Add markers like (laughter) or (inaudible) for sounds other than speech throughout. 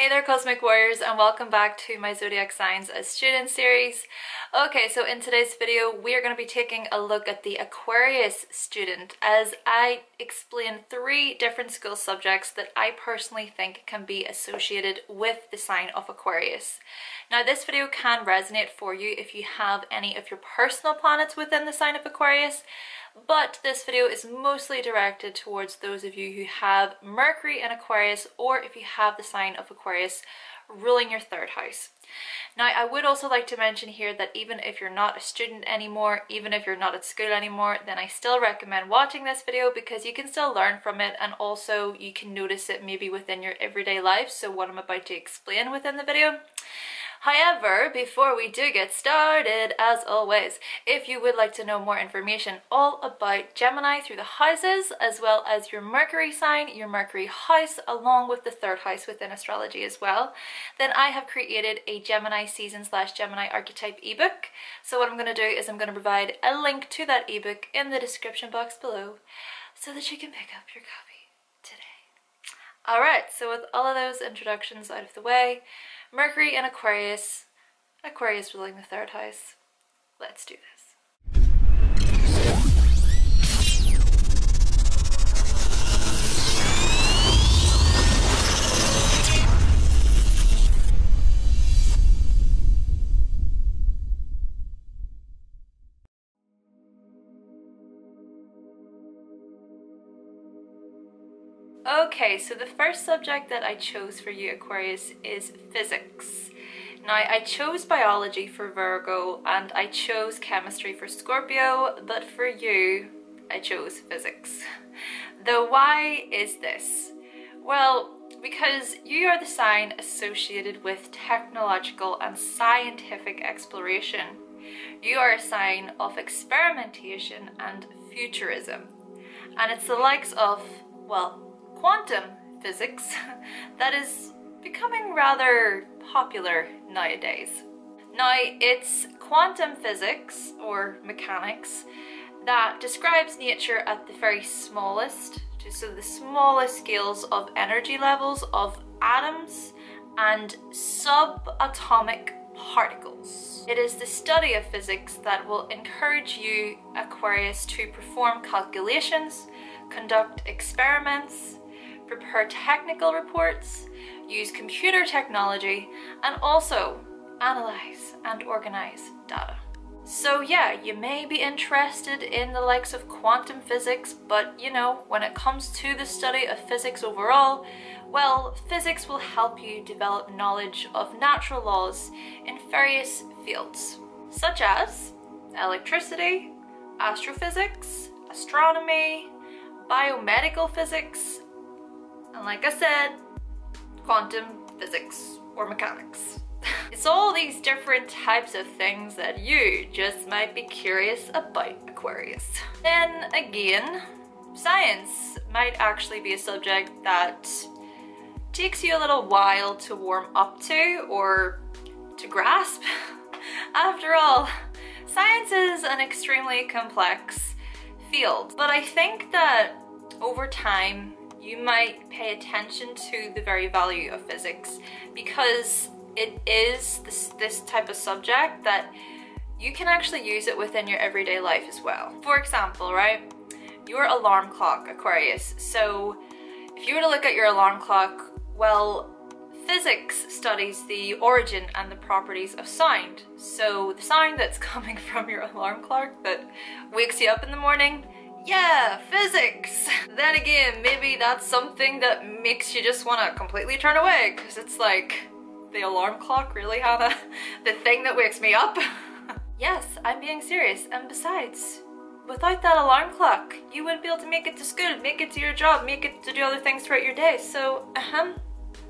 Hey there Cosmic Warriors and welcome back to my Zodiac Signs as Students series. Okay, so in today's video we are going to be taking a look at the Aquarius student as I explain three different school subjects that I personally think can be associated with the sign of Aquarius. Now this video can resonate for you if you have any of your personal planets within the sign of Aquarius but this video is mostly directed towards those of you who have Mercury in Aquarius or if you have the sign of Aquarius ruling your third house. Now, I would also like to mention here that even if you're not a student anymore, even if you're not at school anymore, then I still recommend watching this video because you can still learn from it and also you can notice it maybe within your everyday life. So what I'm about to explain within the video. However, before we do get started, as always, if you would like to know more information all about Gemini through the houses, as well as your Mercury sign, your Mercury house, along with the third house within astrology as well, then I have created a Gemini season slash Gemini archetype ebook. So what I'm going to do is I'm going to provide a link to that ebook in the description box below so that you can pick up your copy today. Alright, so with all of those introductions out of the way, Mercury and Aquarius. Aquarius ruling the third house. Let's do this. Okay, so the first subject that I chose for you, Aquarius, is physics. Now, I chose biology for Virgo and I chose chemistry for Scorpio, but for you, I chose physics. The why is this? Well, because you are the sign associated with technological and scientific exploration. You are a sign of experimentation and futurism. And it's the likes of, well, quantum physics (laughs) that is becoming rather popular nowadays. Now, it's quantum physics or mechanics that describes nature at the very smallest, so the smallest scales of energy levels of atoms and subatomic particles. It is the study of physics that will encourage you, Aquarius, to perform calculations, conduct experiments, prepare technical reports, use computer technology, and also analyze and organize data. So yeah, you may be interested in the likes of quantum physics, but you know, when it comes to the study of physics overall, well, physics will help you develop knowledge of natural laws in various fields, such as electricity, astrophysics, astronomy, biomedical physics, and like I said, quantum physics or mechanics. (laughs) it's all these different types of things that you just might be curious about Aquarius. Then again, science might actually be a subject that takes you a little while to warm up to or to grasp. (laughs) After all, science is an extremely complex field, but I think that over time you might pay attention to the very value of physics because it is this, this type of subject that you can actually use it within your everyday life as well. For example, right, your alarm clock, Aquarius. So if you were to look at your alarm clock, well, physics studies the origin and the properties of sound. So the sound that's (laughs) coming from your alarm clock that wakes you up in the morning yeah, physics. Then again, maybe that's something that makes you just want to completely turn away because it's like the alarm clock really have a (laughs) the thing that wakes me up. (laughs) yes, I'm being serious. And besides, without that alarm clock, you wouldn't be able to make it to school, make it to your job, make it to do other things throughout your day. So, uh-huh.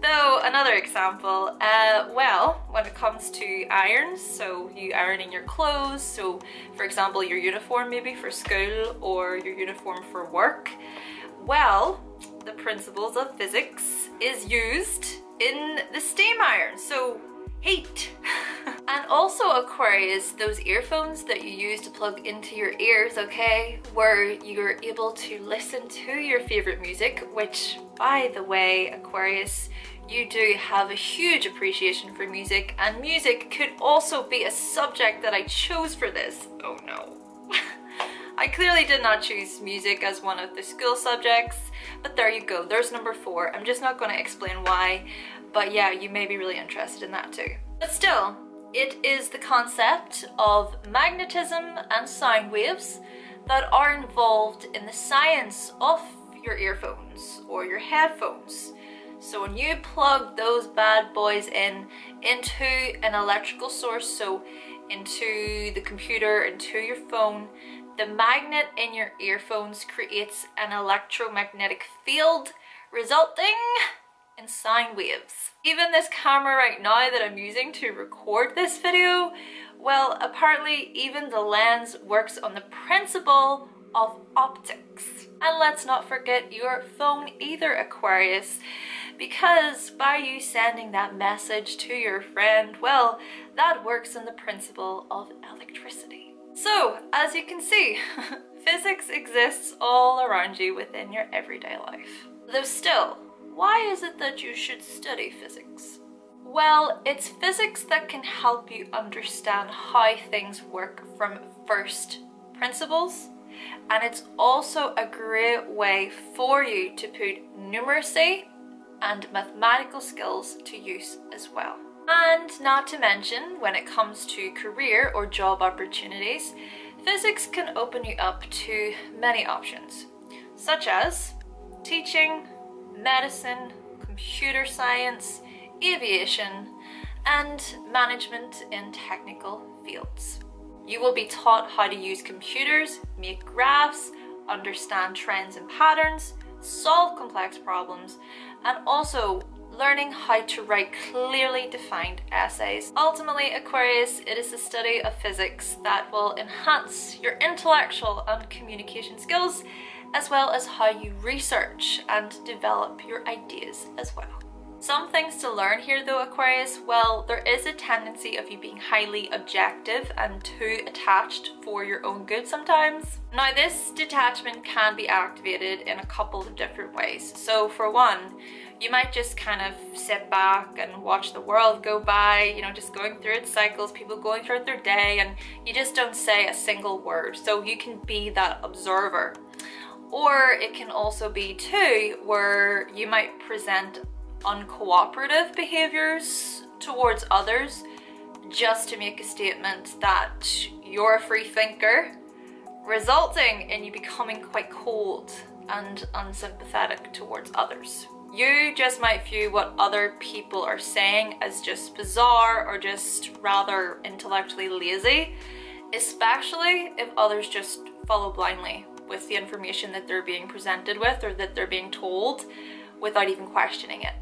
So another example, uh, well, when it comes to irons, so you ironing your clothes, so for example your uniform maybe for school or your uniform for work, well, the principles of physics is used in the steam iron, so heat. (laughs) and also Aquarius, those earphones that you use to plug into your ears, okay? Where you're able to listen to your favorite music, which by the way, Aquarius, you do have a huge appreciation for music and music could also be a subject that I chose for this. Oh no. (laughs) I clearly did not choose music as one of the school subjects, but there you go, there's number four. I'm just not going to explain why, but yeah, you may be really interested in that too. But still, it is the concept of magnetism and sound waves that are involved in the science of your earphones or your headphones. So when you plug those bad boys in into an electrical source, so into the computer, into your phone, the magnet in your earphones creates an electromagnetic field resulting in sine waves. Even this camera right now that I'm using to record this video, well apparently even the lens works on the principle of optics. And let's not forget your phone either Aquarius because by you sending that message to your friend, well that works on the principle of electricity. So, as you can see, (laughs) physics exists all around you within your everyday life. Though still, why is it that you should study physics? Well, it's physics that can help you understand how things work from first principles, and it's also a great way for you to put numeracy and mathematical skills to use as well. And not to mention, when it comes to career or job opportunities, physics can open you up to many options, such as teaching, medicine, computer science, aviation, and management in technical fields. You will be taught how to use computers, make graphs, understand trends and patterns, solve complex problems, and also learning how to write clearly defined essays. Ultimately, Aquarius, it is the study of physics that will enhance your intellectual and communication skills, as well as how you research and develop your ideas as well. Some things to learn here though, Aquarius, well, there is a tendency of you being highly objective and too attached for your own good sometimes. Now this detachment can be activated in a couple of different ways. So for one, you might just kind of sit back and watch the world go by, you know, just going through its cycles, people going throughout their day, and you just don't say a single word. So you can be that observer. Or it can also be too, where you might present uncooperative behaviors towards others just to make a statement that you're a free thinker, resulting in you becoming quite cold and unsympathetic towards others. You just might view what other people are saying as just bizarre or just rather intellectually lazy, especially if others just follow blindly with the information that they're being presented with or that they're being told without even questioning it.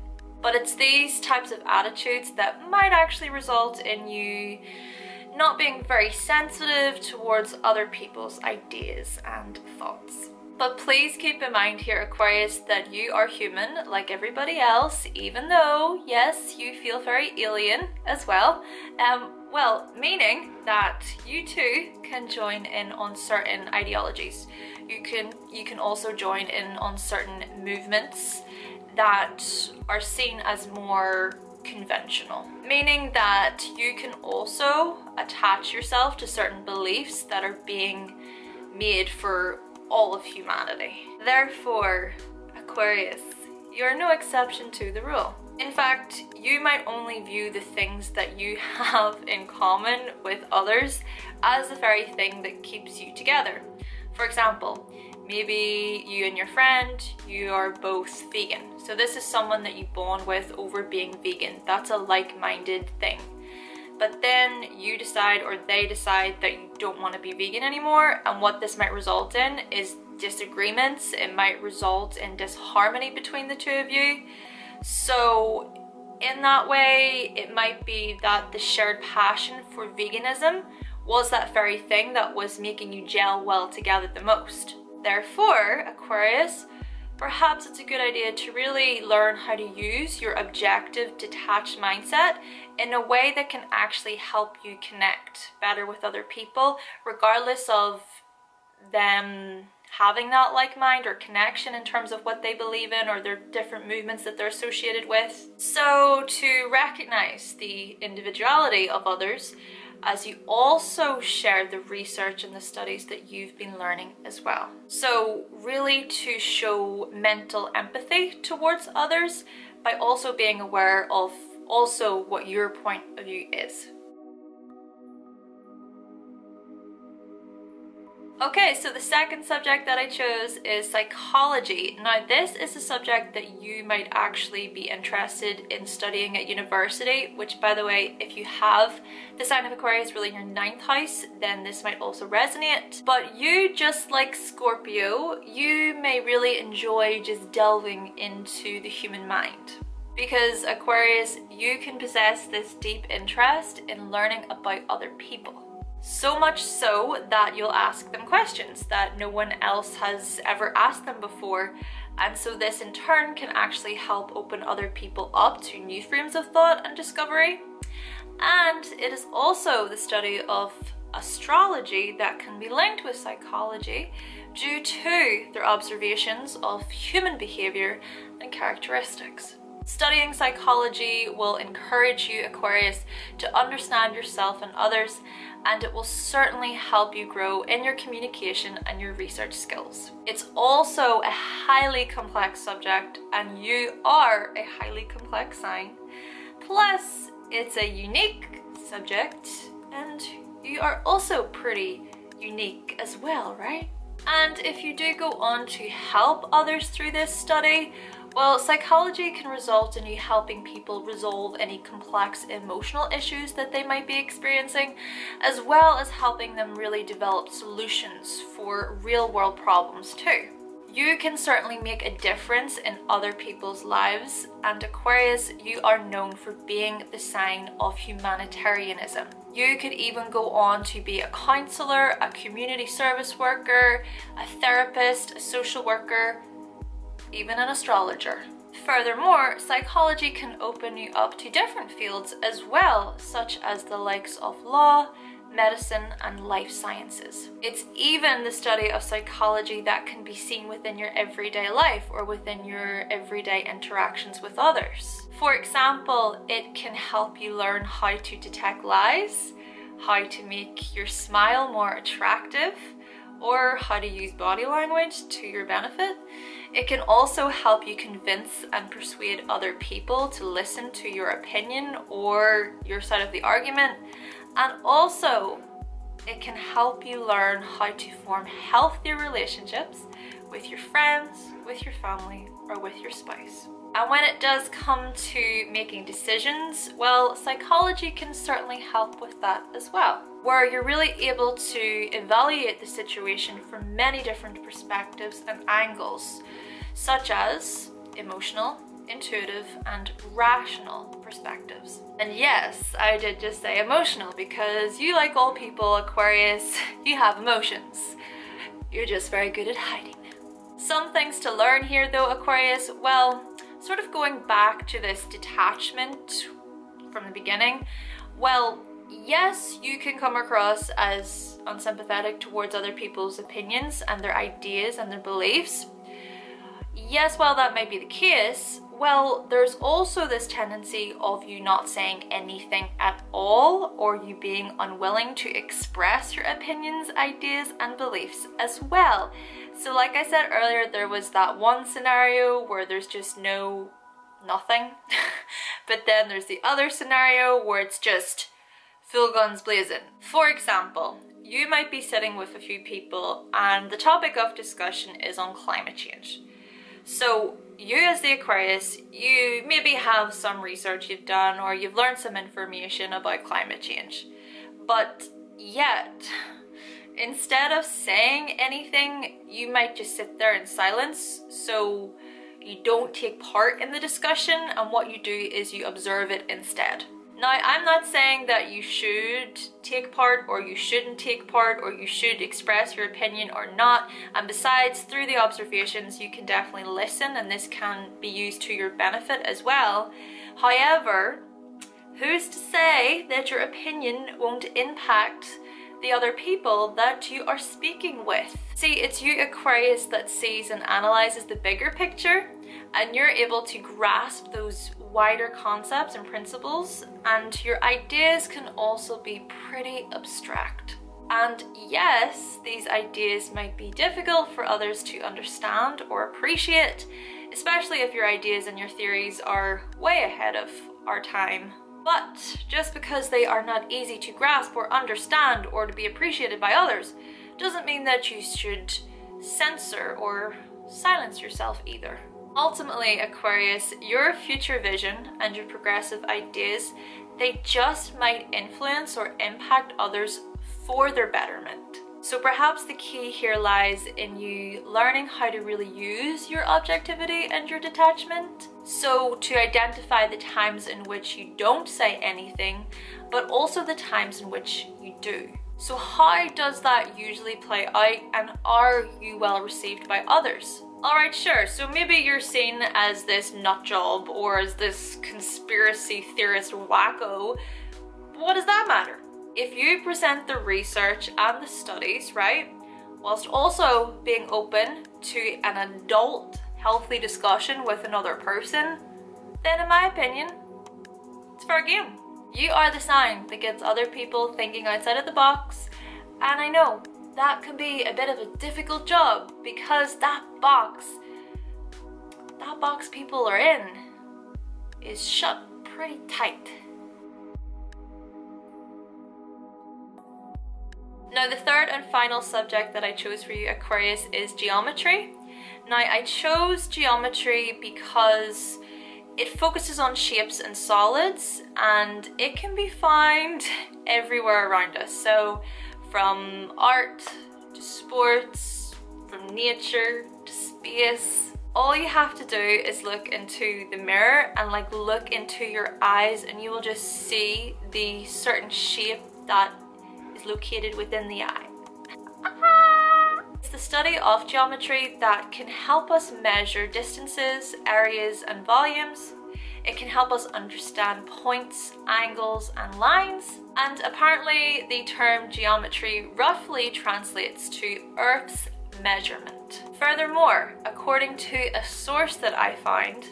But it's these types of attitudes that might actually result in you not being very sensitive towards other people's ideas and thoughts. But please keep in mind here, Aquarius, that you are human like everybody else, even though, yes, you feel very alien as well. Um, well, meaning that you too can join in on certain ideologies. You can you can also join in on certain movements that are seen as more conventional, meaning that you can also attach yourself to certain beliefs that are being made for all of humanity. Therefore, Aquarius, you're no exception to the rule. In fact, you might only view the things that you (laughs) have in common with others as the very thing that keeps you together. For example, maybe you and your friend, you are both vegan. So this is someone that you bond with over being vegan. That's a like-minded thing but then you decide or they decide that you don't want to be vegan anymore and what this might result in is disagreements it might result in disharmony between the two of you so in that way it might be that the shared passion for veganism was that very thing that was making you gel well together the most. Therefore aquarius perhaps it's a good idea to really learn how to use your objective detached mindset in a way that can actually help you connect better with other people regardless of them having that like mind or connection in terms of what they believe in or their different movements that they're associated with. So to recognize the individuality of others as you also share the research and the studies that you've been learning as well. So really to show mental empathy towards others by also being aware of also what your point of view is. Okay, so the second subject that I chose is psychology. Now, this is a subject that you might actually be interested in studying at university, which, by the way, if you have the sign of Aquarius really in your ninth house, then this might also resonate. But you, just like Scorpio, you may really enjoy just delving into the human mind. Because Aquarius, you can possess this deep interest in learning about other people. So much so that you'll ask them questions that no one else has ever asked them before. And so this in turn can actually help open other people up to new frames of thought and discovery. And it is also the study of astrology that can be linked with psychology due to their observations of human behavior and characteristics. Studying psychology will encourage you, Aquarius, to understand yourself and others and it will certainly help you grow in your communication and your research skills. It's also a highly complex subject and you are a highly complex sign. Plus, it's a unique subject and you are also pretty unique as well, right? And if you do go on to help others through this study, well, psychology can result in you helping people resolve any complex emotional issues that they might be experiencing, as well as helping them really develop solutions for real world problems too. You can certainly make a difference in other people's lives, and Aquarius, you are known for being the sign of humanitarianism. You could even go on to be a counselor, a community service worker, a therapist, a social worker, even an astrologer. Furthermore, psychology can open you up to different fields as well, such as the likes of law, medicine, and life sciences. It's even the study of psychology that can be seen within your everyday life or within your everyday interactions with others. For example, it can help you learn how to detect lies, how to make your smile more attractive, or how to use body language to your benefit. It can also help you convince and persuade other people to listen to your opinion or your side of the argument. And also, it can help you learn how to form healthier relationships with your friends, with your family, or with your spouse. And when it does come to making decisions, well, psychology can certainly help with that as well, where you're really able to evaluate the situation from many different perspectives and angles, such as emotional, intuitive, and rational perspectives. And yes, I did just say emotional because you, like all people, Aquarius, (laughs) you have emotions. You're just very good at hiding them. Some things to learn here though, Aquarius, well, sort of going back to this detachment from the beginning, well, yes, you can come across as unsympathetic towards other people's opinions and their ideas and their beliefs. Yes, while that may be the case, well, there's also this tendency of you not saying anything at all or you being unwilling to express your opinions, ideas, and beliefs as well. So like I said earlier, there was that one scenario where there's just no nothing. (laughs) but then there's the other scenario where it's just full guns blazing. For example, you might be sitting with a few people and the topic of discussion is on climate change. So you as the Aquarius, you maybe have some research you've done or you've learned some information about climate change. But yet, instead of saying anything, you might just sit there in silence. So you don't take part in the discussion and what you do is you observe it instead. Now, I'm not saying that you should take part or you shouldn't take part or you should express your opinion or not. And besides, through the observations, you can definitely listen and this can be used to your benefit as well. However, who's to say that your opinion won't impact the other people that you are speaking with. See, it's you Aquarius that sees and analyzes the bigger picture and you're able to grasp those wider concepts and principles and your ideas can also be pretty abstract. And yes, these ideas might be difficult for others to understand or appreciate, especially if your ideas and your theories are way ahead of our time. But just because they are not easy to grasp or understand or to be appreciated by others, doesn't mean that you should censor or silence yourself either. Ultimately, Aquarius, your future vision and your progressive ideas, they just might influence or impact others for their betterment. So perhaps the key here lies in you learning how to really use your objectivity and your detachment. So to identify the times in which you don't say anything, but also the times in which you do. So how does that usually play out and are you well received by others? Alright, sure, so maybe you're seen as this nutjob or as this conspiracy theorist wacko. What does that matter? If you present the research and the studies, right, whilst also being open to an adult, healthy discussion with another person, then in my opinion, it's fair game. You are the sign that gets other people thinking outside of the box, and I know that can be a bit of a difficult job because that box, that box people are in, is shut pretty tight. Now the third and final subject that I chose for you Aquarius is geometry. Now I chose geometry because it focuses on shapes and solids and it can be found (laughs) everywhere around us. So from art to sports, from nature to space. All you have to do is look into the mirror and like look into your eyes and you will just see the certain shape that is located within the eye. It's the study of geometry that can help us measure distances, areas and volumes it can help us understand points, angles and lines. And apparently the term geometry roughly translates to Earth's measurement. Furthermore, according to a source that I found,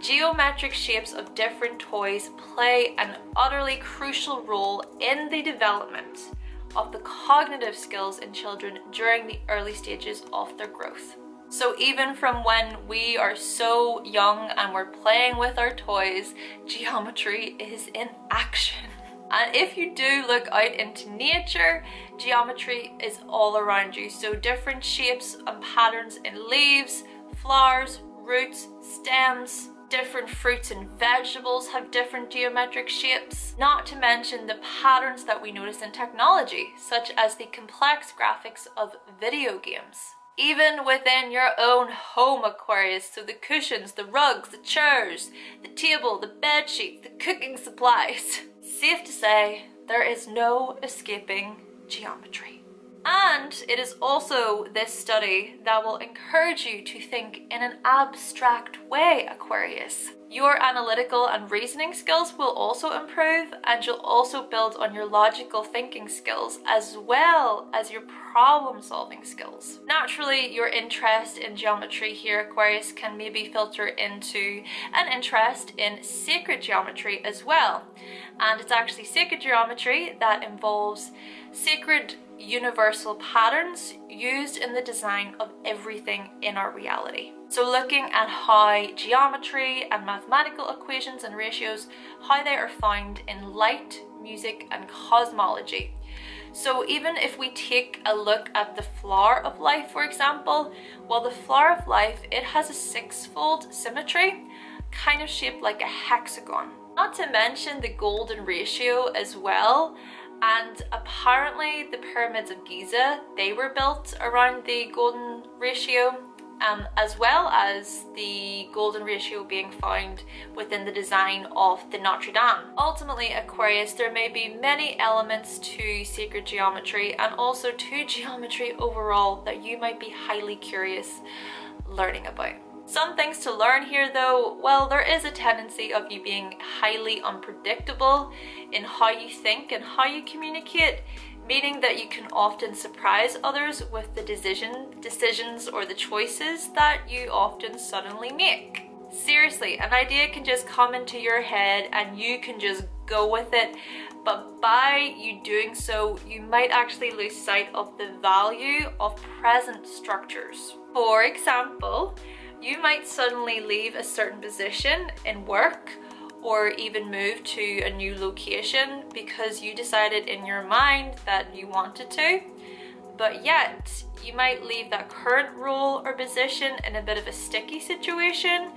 geometric shapes of different toys play an utterly crucial role in the development of the cognitive skills in children during the early stages of their growth. So even from when we are so young and we're playing with our toys, geometry is in action. And if you do look out into nature, geometry is all around you. So different shapes and patterns in leaves, flowers, roots, stems, different fruits and vegetables have different geometric shapes, not to mention the patterns that we notice in technology, such as the complex graphics of video games even within your own home Aquarius. So the cushions, the rugs, the chairs, the table, the bed sheets, the cooking supplies. (laughs) Safe to say, there is no escaping geometry. And it is also this study that will encourage you to think in an abstract way, Aquarius. Your analytical and reasoning skills will also improve and you'll also build on your logical thinking skills as well as your problem solving skills. Naturally, your interest in geometry here, Aquarius, can maybe filter into an interest in sacred geometry as well. And it's actually sacred geometry that involves sacred universal patterns used in the design of everything in our reality. So looking at how geometry and mathematical equations and ratios, how they are found in light, music and cosmology. So even if we take a look at the flower of life, for example, well, the flower of life, it has a six-fold symmetry, kind of shaped like a hexagon. Not to mention the golden ratio as well, and apparently the pyramids of Giza, they were built around the golden ratio um, as well as the golden ratio being found within the design of the Notre Dame. Ultimately, Aquarius, there may be many elements to sacred geometry and also to (laughs) geometry overall that you might be highly curious learning about. Some things to learn here though, well there is a tendency of you being highly unpredictable in how you think and how you communicate, meaning that you can often surprise others with the decision, decisions or the choices that you often suddenly make. Seriously, an idea can just come into your head and you can just go with it, but by you doing so, you might actually lose sight of the value of present structures. For example, you might suddenly leave a certain position in work or even move to a new location because you decided in your mind that you wanted to. But yet, you might leave that current role or position in a bit of a sticky situation,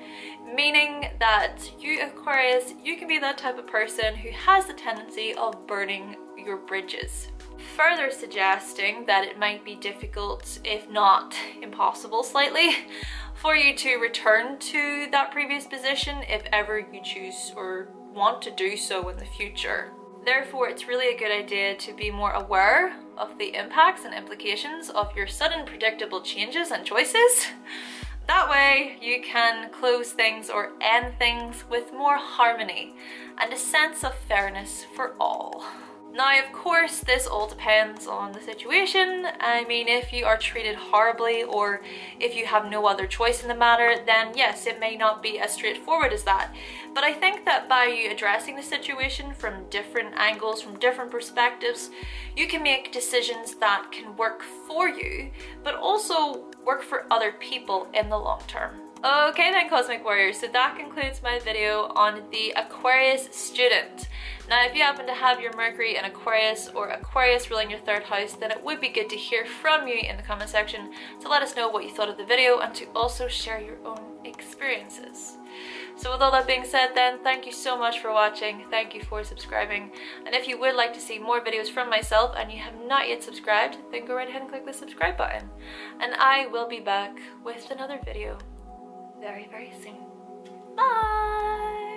meaning that you, Aquarius, you can be that type of person who has the tendency of burning your bridges. Further suggesting that it might be difficult, if not impossible slightly, for you to return to that previous position if ever you choose or want to do so in the future. Therefore, it's really a good idea to be more aware of the impacts and implications of your sudden predictable changes and choices. That way, you can close things or end things with more harmony and a sense of fairness for all. Now, of course, this all depends on the situation. I mean, if you are treated horribly or if you have no other choice in the matter, then yes, it may not be as straightforward as that. But I think that by you addressing the situation from different angles, from different perspectives, you can make decisions that can work for you, but also work for other people in the long term. Okay then Cosmic Warriors, so that concludes my video on the Aquarius student. Now if you happen to have your Mercury in Aquarius or Aquarius ruling your third house, then it would be good to hear from you in the comment section to let us know what you thought of the video and to also share your own experiences. So with all that being said then, thank you so much for watching, thank you for subscribing, and if you would like to see more videos from myself and you have not yet subscribed, then go right ahead and click the subscribe button. And I will be back with another video very, very soon. Bye!